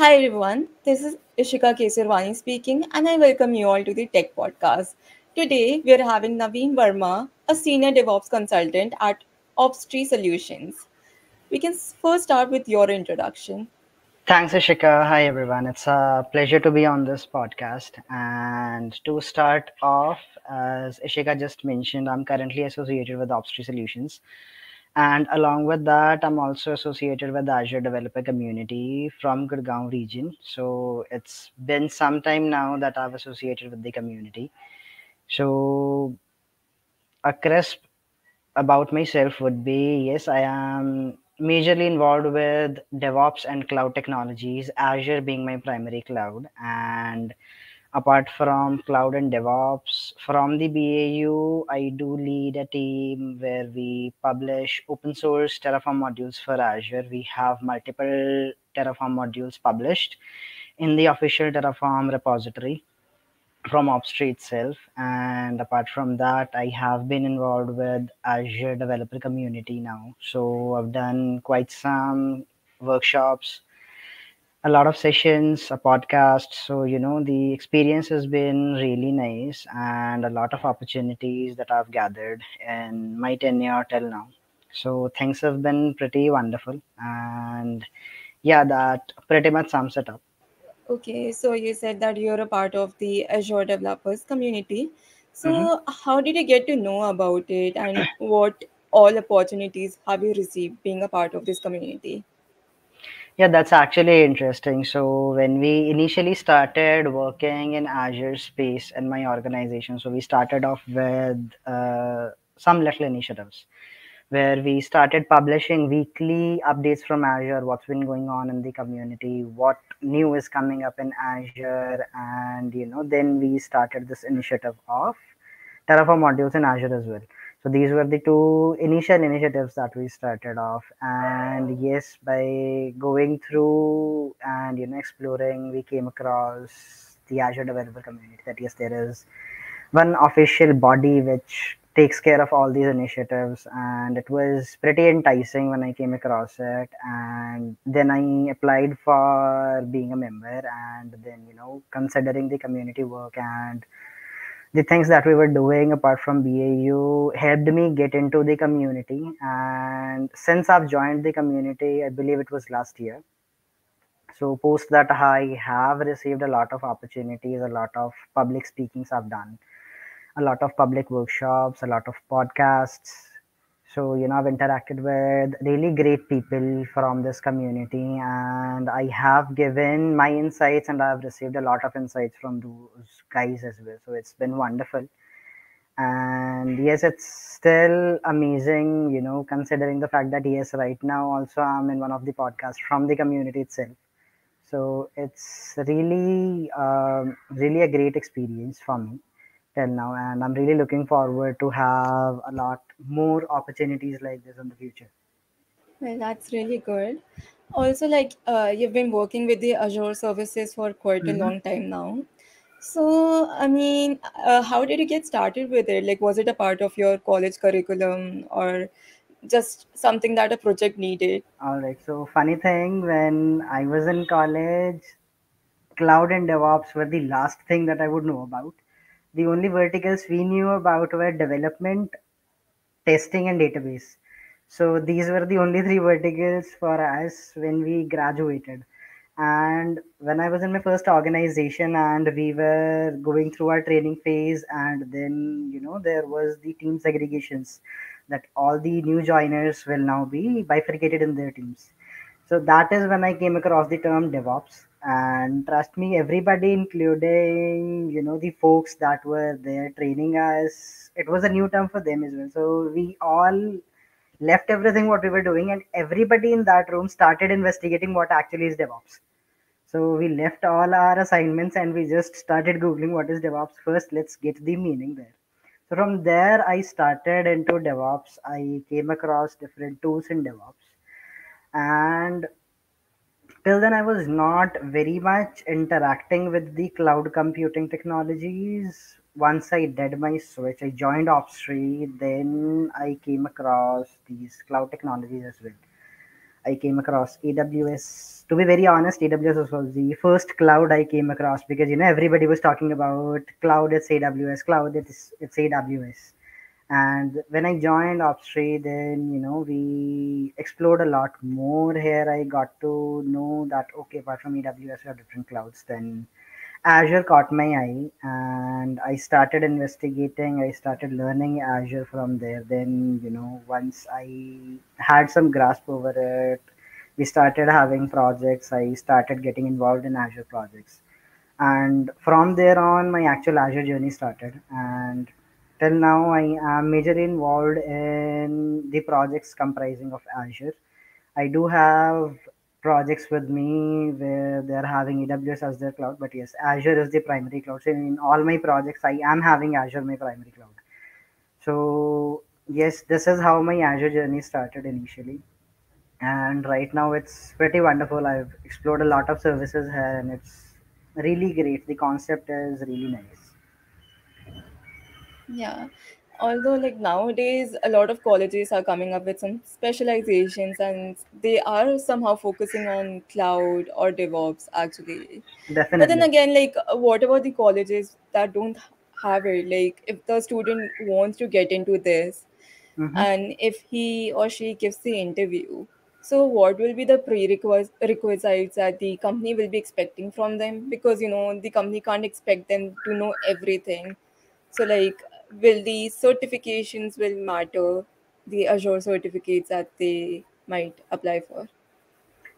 Hi everyone, this is Ishika Kesarwani speaking, and I welcome you all to the Tech Podcast. Today we are having Naveen Verma, a senior DevOps consultant at Opstree Solutions. We can first start with your introduction. Thanks, Ishika. Hi, everyone. It's a pleasure to be on this podcast. And to start off, as Ishika just mentioned, I'm currently associated with Opstree Solutions. And along with that, I'm also associated with the Azure Developer Community from Gurgaon region. So it's been some time now that I've associated with the community. So a crisp about myself would be yes, I am majorly involved with DevOps and cloud technologies, Azure being my primary cloud. And apart from cloud and DevOps, from the BAU, I do lead a team where we publish open source Terraform modules for Azure. We have multiple Terraform modules published in the official Terraform repository from Opstree itself. And apart from that, I have been involved with Azure developer community now. So I've done quite some workshops, a lot of sessions, a podcast. So, you know, the experience has been really nice and a lot of opportunities that I've gathered in my tenure till now. So things have been pretty wonderful. And yeah, that pretty much sums it up. Okay, so you said that you're a part of the Azure developers community. So, mm-hmm. how did you get to know about it, and what all opportunities have you received being a part of this community? Yeah, that's actually interesting. So when we initially started working in Azure space in my organization, so we started off with uh, some little initiatives where we started publishing weekly updates from Azure, what's been going on in the community, what new is coming up in Azure, and you know, then we started this initiative of Terraform modules in Azure as well. So these were the two initial initiatives that we started off. And yes, by going through and you know exploring, we came across the Azure developer community. That yes, there is one official body which takes care of all these initiatives and it was pretty enticing when i came across it and then i applied for being a member and then you know considering the community work and the things that we were doing apart from BAU helped me get into the community. And since I've joined the community, I believe it was last year. So post that, I have received a lot of opportunities, a lot of public speakings I've done, a lot of public workshops, a lot of podcasts. So, you know, I've interacted with really great people from this community and I have given my insights and I've received a lot of insights from those guys as well. So it's been wonderful. And yes it's still amazing you know considering the fact that yes right now also i'm in one of the podcasts from the community itself. So it's really um, really a great experience for me till now and i'm really looking forward to have a lot more opportunities like this in the future Well, that's really good. Also, like uh, you've been working with the Azure services for quite a Mhm. long time now. So, I mean, uh, how did you get started with it? Like, was it a part of your college curriculum or just something that a project needed? all right so funny thing when i was in college cloud and devops were the last thing that i would know about the only verticals we knew about were development testing and database. So these were the only three verticals for us when we graduated. And when I was in my first organization and we were going through our training phase, and then you know there was the team segregations that all the new joiners will now be bifurcated in their teams. So that is when I came across the term DevOps. And trust me, everybody, including you know the folks that were there training us, it was a new term for them as well. So we all left everything what we were doing, and everybody in that room started investigating what actually is DevOps. So we left all our assignments and we just started googling what is DevOps first. Let's get the meaning there. So from there, I started into DevOps. I came across different tools in DevOps and till then i was not very much interacting with the cloud computing technologies once i did my switch i joined opstree then i came across these cloud technologies as well I came across AWS. To be very honest, AWS was the first cloud I came across because you know everybody was talking about cloud. It's AWS. Cloud. It's it's AWS. And when I joined Opstree, then you know we explored a lot more here. I got to know that okay, apart from AWS, we have different clouds. Then Azure caught my eye and I started investigating. I started learning Azure from there. Then, you know, once I had some grasp over it, we started having projects. I started getting involved in Azure projects. And from there on, my actual Azure journey started. And till now, I am majorly involved in the projects comprising of Azure. I do have projects with me where they're having AWS as their cloud, but yes, Azure is the primary cloud. So in all my projects, I am having Azure my primary cloud. So yes, this is how my Azure journey started initially, and right now it's pretty wonderful. I've explored a lot of services here, and it's really great. The concept is really nice. Yeah. Although, like nowadays, a lot of colleges are coming up with some specializations and they are somehow focusing on cloud or DevOps actually. Definitely. But then again, like, uh, what about the colleges that don't have it? Like, if the student wants to get into this hmm and if he or she gives the interview, so what will be the prerequisites that the company will be expecting from them? Because, you know, the company can't expect them to know everything so like will these certifications will matter, the Azure certificates that they might apply for?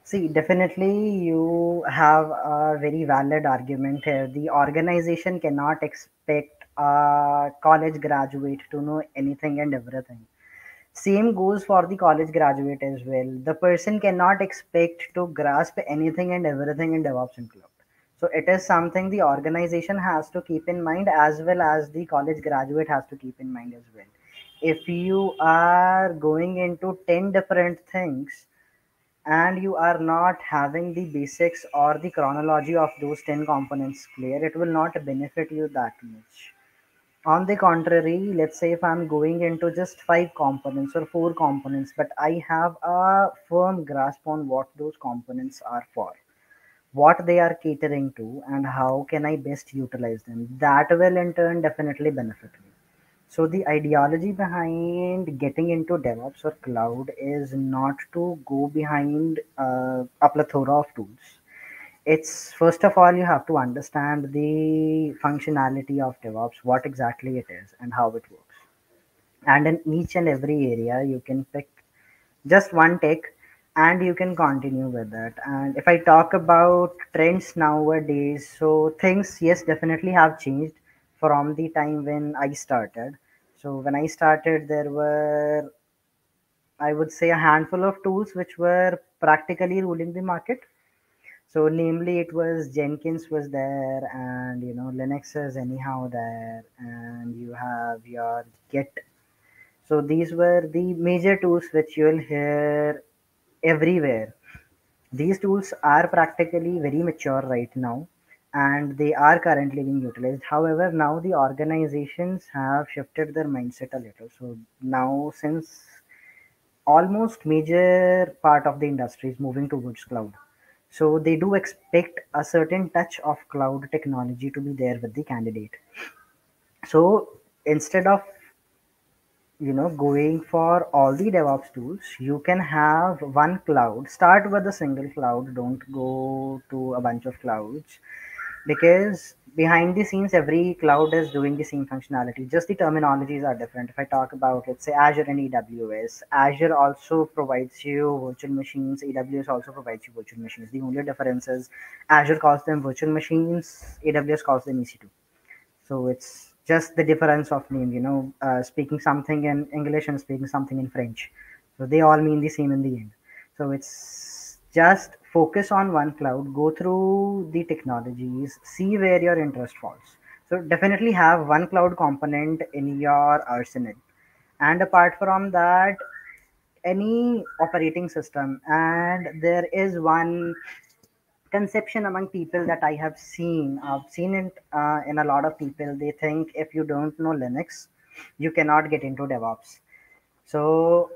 See, definitely you have a very valid argument here. The organization cannot expect a college graduate to know anything and everything. Same goes for the college graduate as well. The person cannot expect to grasp anything and everything in DevOps and cloud. So it is something the organization has to keep in mind as well as the college graduate has to keep in mind as well. If you are going into 10 different things, and you are not having the basics or the chronology of those 10 components clear, it will not benefit you that much. On the contrary, let's say if I'm going into just five components or four components, but I have a firm grasp on what those components are for, what they are catering to, and how can I best utilize them, that will in turn definitely benefit me. So the ideology behind getting into DevOps or cloud is not to go behind uh, a plethora of tools. It's first of all you have to understand the functionality of DevOps, what exactly it is, and how it works. And in each and every area, you can pick just one take and you can continue with it. And if I talk about trends nowadays, so things yes definitely have changed from the time when I started. So when I started, there were I would say a handful of tools which were practically ruling the market. So namely, it was Jenkins was there, and you know Linux is anyhow there, and you have your Git. So these were the major tools which you'll hear everywhere. These tools are practically very mature right now and they are currently being utilized. However, now the organizations have shifted their mindset a little. So now, since almost major part of the industry is moving towards cloud, so they do expect a certain touch of cloud technology to be there with the candidate. So instead of you know going for all the devops tools you can have one cloud. Start with a single cloud. Don't go to a bunch of clouds. Because behind the scenes every cloud is doing the same functionality. Just the terminologies are different. If i talk about let's say azure and aws azure also provides you virtual machines. Aws also provides you virtual machines. The only difference is azure calls them virtual machines. Aws calls them ec2 so it's just the difference of name, you know, uh, speaking something in English and speaking something in French. So they all mean the same in the end. So it's just focus on one cloud, go through the technologies, see where your interest falls. So definitely have one cloud component in your arsenal. And apart from that, any operating system. And there is one conception among people that I have seen. I've seen it uh, in a lot of people. They think if you don't know Linux, you cannot get into DevOps. So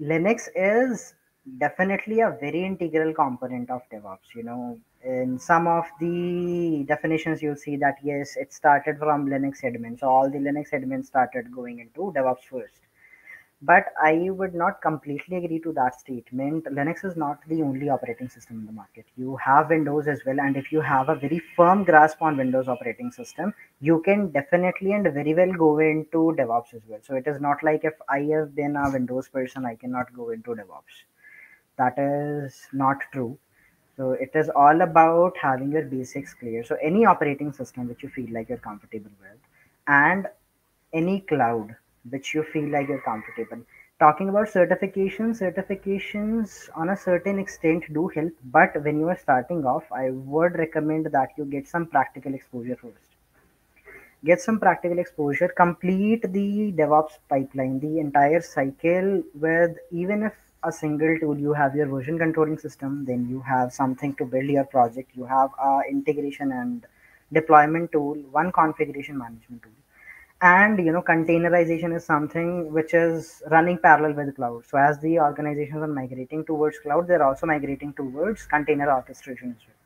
Linux is definitely a very integral component of DevOps. You know, in some of the definitions, you'll see that yes, it started from Linux admins. So all the Linux admins started going into DevOps first. But I would not completely agree to that statement. Linux is not the only operating system in the market. You have Windows as well, and if you have a very firm grasp on Windows operating system, you can definitely and very well go into DevOps as well. So it is not like if I have been a Windows person, I cannot go into DevOps that is not true so it is all about having your basics clear so any operating system which you feel like you're comfortable with and any cloud which you feel like you're comfortable. Talking about certifications certifications on a certain extent do help but when you are starting off i would recommend that you get some practical exposure first. Get some practical exposure. Complete the devops pipeline the entire cycle with even if a single tool you have your version controlling system then you have something to build your project. You have a integration and deployment tool one configuration management tool and you know containerization is something which is running parallel with cloud so as the organizations are migrating towards cloud they're also migrating towards container orchestration as well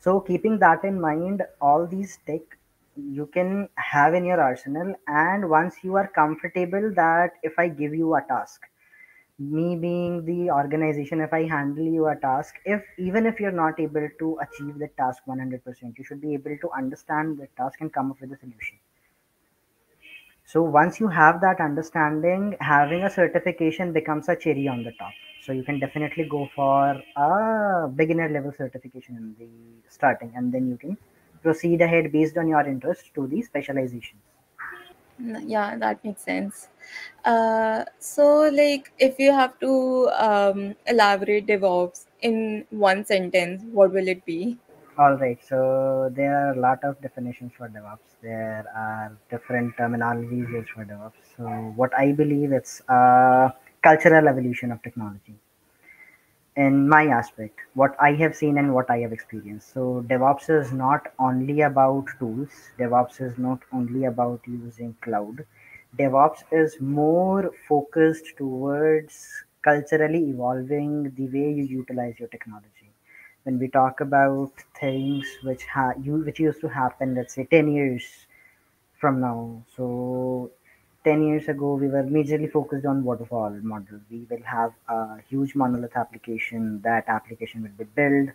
so keeping that in mind, all these tech you can have in your arsenal, and once you are comfortable that if I give you a task, me being the organization, if I handle you a task, if even if you're not able to achieve the task 100%, you should be able to understand the task and come up with a solution. So once you have that understanding, having a certification becomes a cherry on the top. So you can definitely go for a beginner level certification in the starting, and then you can proceed ahead based on your interest to the specializations. Yeah, that makes sense. Uh, so, like, if you have to um, elaborate DevOps in one sentence, what will it be? All right, so there are a lot of definitions for DevOps. There are different terminologies used for DevOps. So what I believe it's a cultural evolution of technology. in my aspect, what I have seen and what I have experienced. So, DevOps is not only about tools, DevOps is not only about using cloud. DevOps is more focused towards culturally evolving the way you utilize your technology. When we talk about things which ha- you which used to happen, let's say 10 years from now. So 10 years ago, we were majorly focused on waterfall model. We will have a huge monolith application. That application will be built.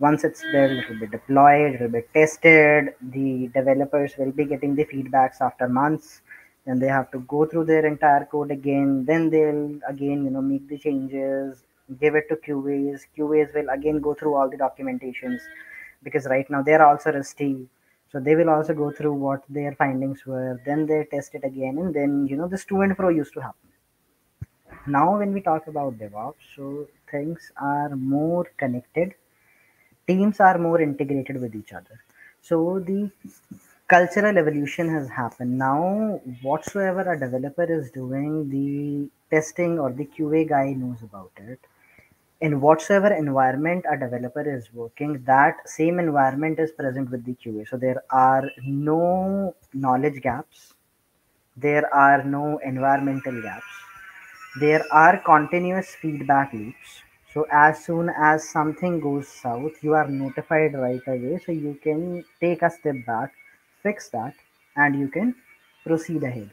Once it's built, it will be deployed, it will be tested. The developers will be getting the feedbacks after months. Then they have to go through their entire code again. Then they'll again, you know, make the changes, give it to QAs. QAs will again go through all the documentations because right now they're also rusty. So they will also go through what their findings were. Then they test it again and then you know this to and fro used to happen. Now when we talk about devops so things are more connected. Teams are more integrated with each other. So the cultural evolution has happened. Now whatsoever a developer is doing the testing or the qa guy knows about it in whatsoever environment a developer is working, that same environment is present with the QA. So there are no knowledge gaps, there are no environmental gaps, there are continuous feedback loops. So as soon as something goes south, you are notified right away. So you can take a step back, fix that, and you can proceed ahead.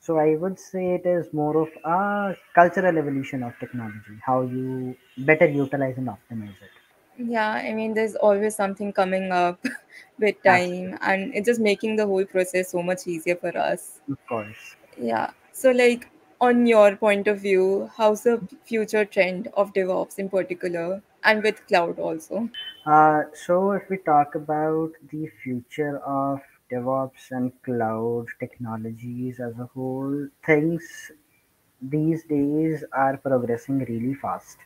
So I would say it is more of a cultural evolution of technology, how you better utilize and optimize it. Yeah, I mean, there's always something coming up with Absolutely, time, and it's just making the whole process so much easier for us. of course. Yeah. So, like, on your point of view, how's the future trend of DevOps in particular, and with cloud also? Uh, so if we talk about the future of DevOps and cloud technologies as a whole, things these days are progressing really fast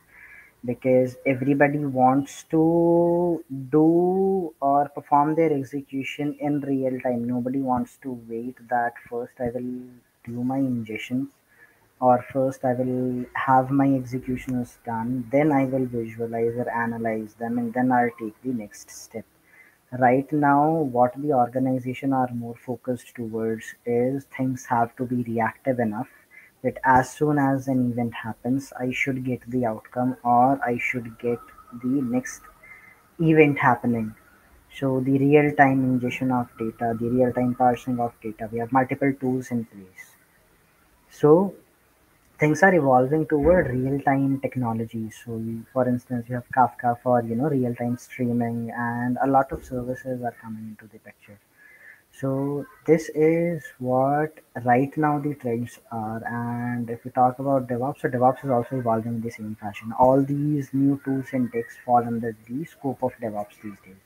because everybody wants to do or perform their execution in real time. Nobody wants to wait that first I will do my ingestion or first I will have my executions done, then I will visualize or analyze them, and then I'll take the next step. Right now, what the organization are more focused towards is things have to be reactive enough that as soon as an event happens, I should get the outcome or I should get the next event happening. So the real-time ingestion of data, the real-time parsing of data, we have multiple tools in place. So things are evolving toward real-time technology. So you, for instance, you have Kafka for you know real-time streaming, and a lot of services are coming into the picture. So this is what right now the trends are. And if we talk about DevOps, so DevOps is also evolving in the same fashion. All these new tools and techs fall under the scope of DevOps these days.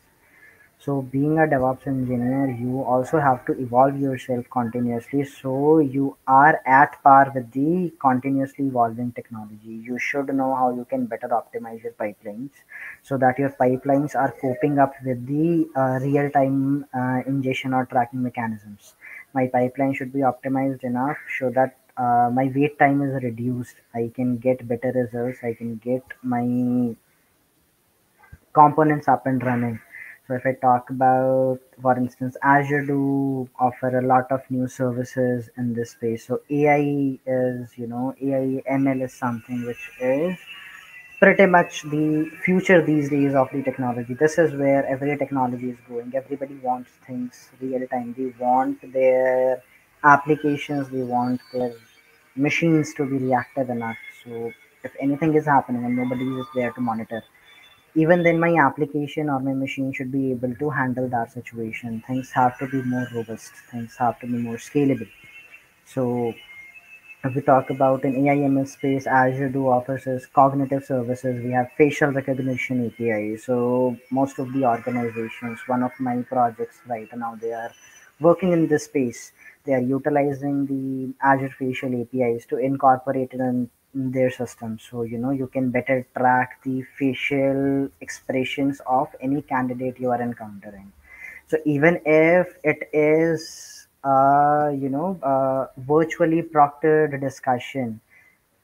So being a DevOps engineer, you also have to evolve yourself continuously. So you are at par with the continuously evolving technology. You should know how you can better optimize your pipelines so that your pipelines are coping up with the uh, real-time uh, ingestion or tracking mechanisms. My pipeline should be optimized enough so that uh, my wait time is reduced. I can get better results. I can get my components up and running. So if I talk about, for instance, Azure do offer a lot of new services in this space. So AI is, you know, AI ML is something which is pretty much the future these days of the technology. This is where every technology is going. Everybody wants things real time. They want their applications, they want their machines to be reactive enough. So if anything is happening and nobody is there to monitor, even then my application or my machine should be able to handle that situation. Things have to be more robust. Things have to be more scalable. So if we talk about an AI/ML space, Azure do offers cognitive services. We have facial recognition API. So most of the organizations, one of my projects right now, they are working in this space. They are utilizing the Azure facial APIs to incorporate it in their system. So you know you can better track the facial expressions of any candidate you are encountering. So even if it is, uh, you know, uh, virtually proctored discussion,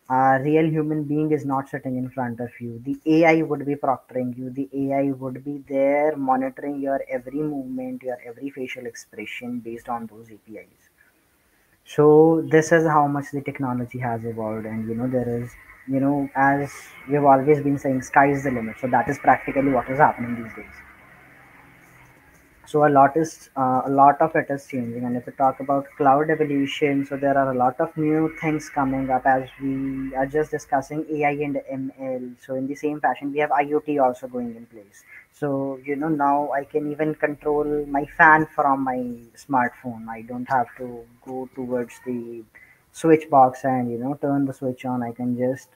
a real human being is not sitting in front of you. The AI would be proctoring you. The AI would be there monitoring your every movement, your every facial expression based on those APIs. So this is how much the technology has evolved, and you know there is, you know, as we've always been saying, sky is the limit. So that is practically what is happening these days so a lot is uh, a lot of it is changing. And if we talk about cloud evolution so there are a lot of new things coming up as we are just discussing ai and ml so in the same fashion we have iot also going in place. So you know now i can even control my fan from my smartphone. I don't have to go towards the switch box and you know turn the switch on. I can just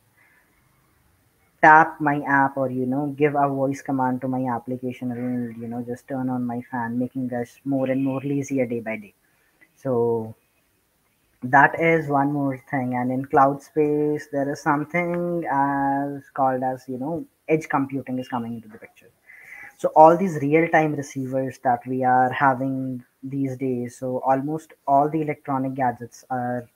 tap my app or you know give a voice command to my application and you know just turn on my fan making us more and more lazier day by day. So that is one more thing. And in cloud space there is something as called as you know edge computing is coming into the picture. So all these real time receivers that we are having these days so almost all the electronic gadgets are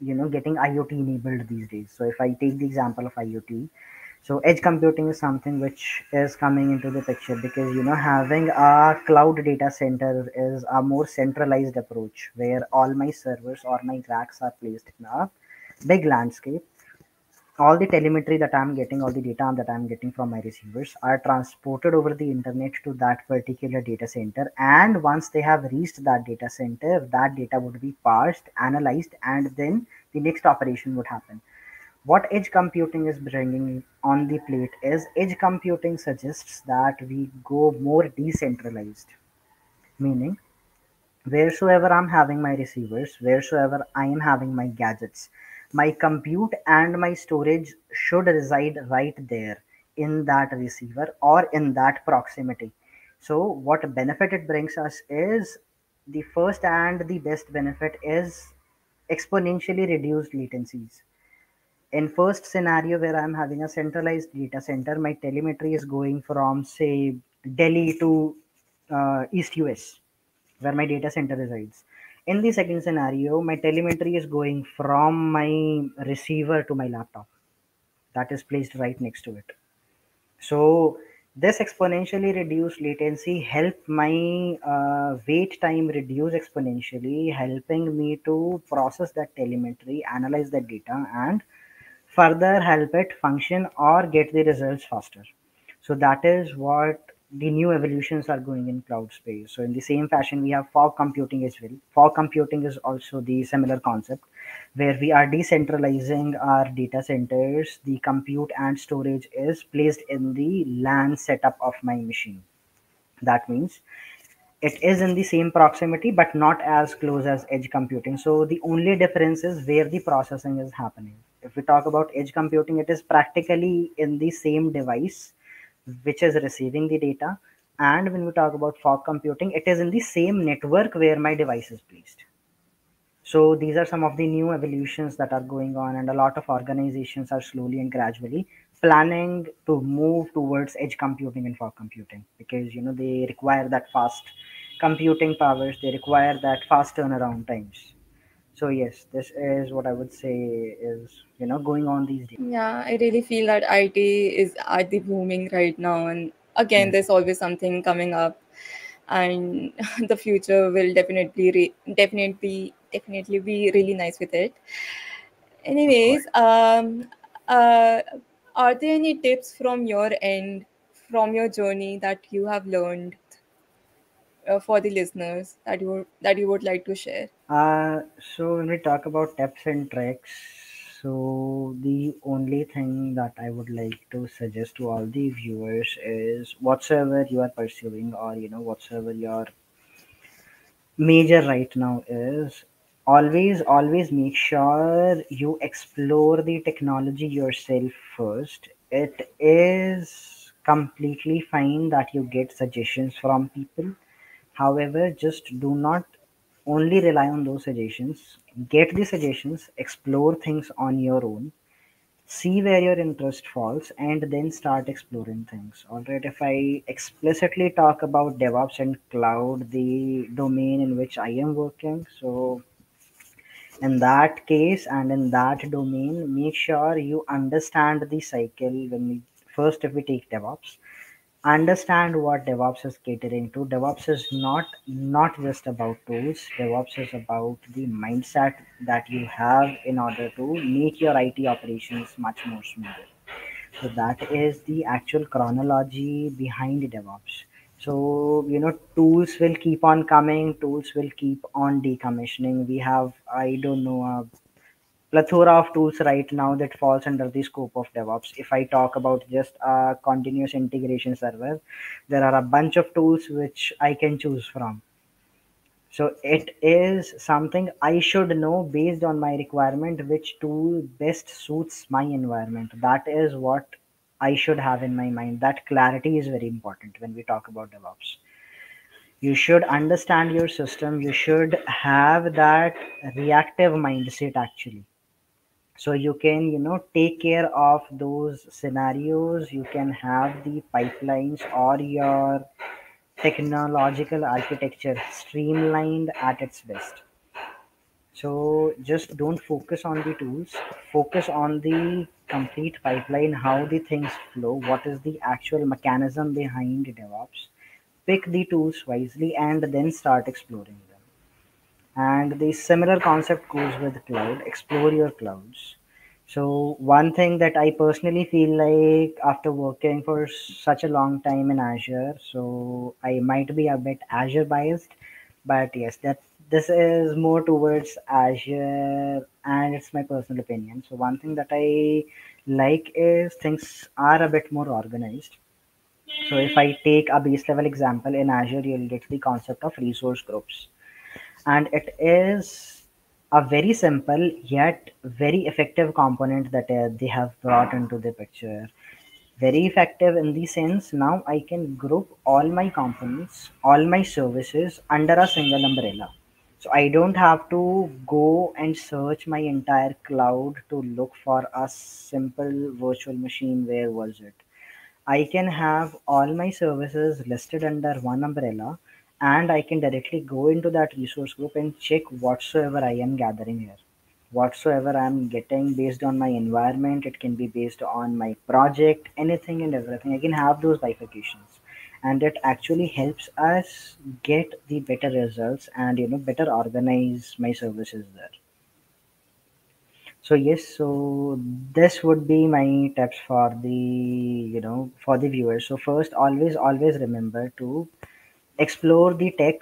you know getting iot enabled these days. So if i take the example of iot so edge computing is something which is coming into the picture because you know having a cloud data center is a more centralized approach where all my servers or my racks are placed in a big landscape all the telemetry that i'm getting all the data that i'm getting from my receivers are transported over the internet to that particular data center. And once they have reached that data center that data would be parsed analyzed and then the next operation would happen. What edge computing is bringing on the plate is edge computing suggests that we go more decentralized meaning wheresoever I'm having my receivers, wheresoever I am having my gadgets, my compute and my storage should reside right there in that receiver or in that proximity. So, what benefit it brings us is the first and the best benefit is exponentially reduced latencies. In first scenario where I'm having a centralized data center, my telemetry is going from say Delhi to uh, East US where my data center resides. In the second scenario, my telemetry is going from my receiver to my laptop that is placed right next to it. So this exponentially reduced latency helped my uh, wait time reduce exponentially helping me to process that telemetry analyze that data and further help it function or get the results faster so that is what the new evolutions are going in cloud space. So in the same fashion we have fog computing as well. Fog computing is also the similar concept where we are decentralizing our data centers. The compute and storage is placed in the LAN setup of my machine. That means it is in the same proximity but not as close as edge computing. So the only difference is where the processing is happening. If we talk about edge computing it is practically in the same device which is receiving the data and when we talk about fog computing it is in the same network where my device is placed. So these are some of the new evolutions that are going on and a lot of organizations are slowly and gradually planning to move towards edge computing and fog computing because you know they require that fast computing powers they require that fast turnaround times so yes this is what i would say is you know going on these days. Yeah, I really feel that IT is at the booming right now, and again, yes there's always something coming up, and the future will definitely, re- definitely, definitely be really nice with it. Anyways, um, uh, are there any tips from your end, from your journey that you have learned uh, for the listeners that you that you would like to share? Uh, so when we talk about tips and tricks, so the only thing that I would like to suggest to all the viewers is whatsoever you are pursuing or you know whatsoever your major right now is always always make sure you explore the technology yourself first. It is completely fine that you get suggestions from people However, just do not only rely on those suggestions. Get the suggestions, explore things on your own, see where your interest falls, and then start exploring things. Alright, if I explicitly talk about DevOps and cloud, the domain in which I am working, so in that case and in that domain, make sure you understand the cycle when we first if we take DevOps understand what DevOps is catering to. DevOps is not not just about tools. DevOps is about the mindset that you have in order to make your IT operations much more smoother. So that is the actual chronology behind DevOps. So you know, tools will keep on coming. Tools will keep on decommissioning. We have I don't know a plethora of tools right now that falls under the scope of DevOps. If I talk about just a continuous integration server, there are a bunch of tools which I can choose from. So it is something I should know based on my requirement which tool best suits my environment. That is what I should have in my mind. That clarity is very important when we talk about DevOps. You should understand your system. You should have that reactive mindset actually so you can you know take care of those scenarios. You can have the pipelines or your technological architecture streamlined at its best. So just don't focus on the tools. Focus on the complete pipeline how the things flow what is the actual mechanism behind devops. Pick the tools wisely and then start exploring and the similar concept goes with cloud explore your clouds so one thing that I personally feel like after working for such a long time in Azure, so I might be a bit Azure biased, but yes, that this is more towards Azure and it's my personal opinion. So one thing that I like is things are a bit more organized. So if I take a base level example in Azure, you'll get the concept of resource groups and it is a very simple yet very effective component that uh, they have brought into the picture. Very effective in the sense now i can group all my components all my services under a single umbrella. So i don't have to go and search my entire cloud to look for a simple virtual machine where was it? I can have all my services listed under one umbrella and I can directly go into that resource group and check whatsoever I am gathering here. whatsoever I'm getting based on my environment. It can be based on my project, anything and everything. I can have those bifurcations, and it actually helps us get the better results and you know better organize my services there. So yes, so this would be my tips for the you know for the viewers. So first, always always remember to explore the tech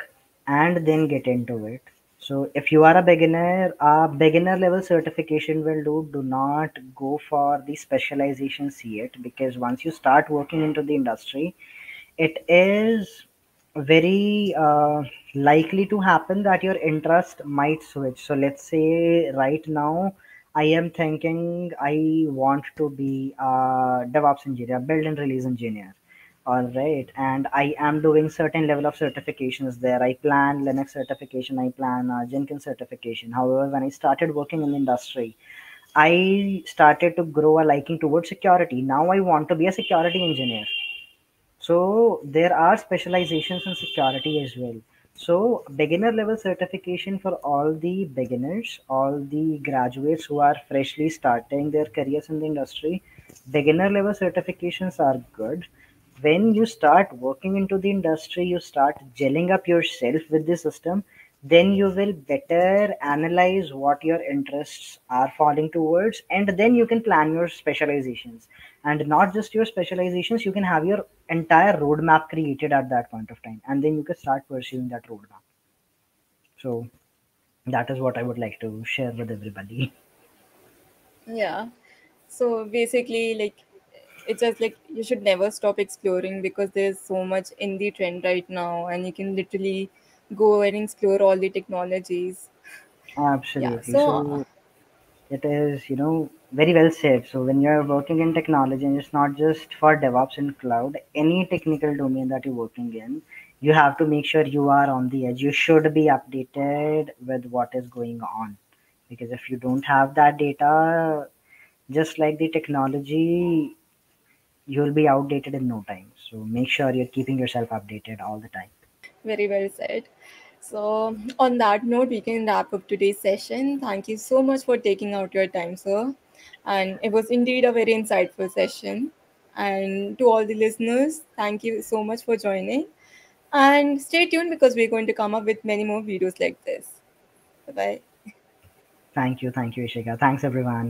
and then get into it. So if you are a beginner, a beginner level certification will do. Do not go for the specializations yet because once you start working into the industry, it is very uh, likely to happen that your interest might switch. So let's say right now I am thinking I want to be a DevOps engineer, build and release engineer. All right, and I am doing certain level of certifications there. I plan Linux certification, I plan uh, Jenkins certification. However, when I started working in the industry, I started to grow a liking towards security. Now I want to be a security engineer so there are specializations in security as well. So beginner level certification for all the beginners, all the graduates who are freshly starting their careers in the industry, beginner level certifications are good. When you start working into the industry, you start gelling up yourself with the system, then you will better analyze what your interests are falling towards, and then you can plan your specializations. And not just your specializations you can have your entire roadmap created at that point of time and then you can start pursuing that roadmap. So that is what i would like to share with everybody. Yeah. So basically, like, it's just like you should never stop exploring because there's so much in the trend right now, and you can literally go and explore all the technologies. Yeah. absolutely So, so it is you know very well said so when you're working in technology and it's not just for devops and cloud any technical domain that you're working in you have to make sure you are on the edge you should be updated with what is going on because if you don't have that data just like the technology you'll be outdated in no time so make sure you're keeping yourself updated all the time very well said. So, on that note, we can wrap up today's session. Thank you so much for taking out your time, sir. And it was indeed a very insightful session. And to all the listeners, thank you so much for joining. And stay tuned because we're going to come up with many more videos like this. Bye bye. thank you thank you ishika thanks everyone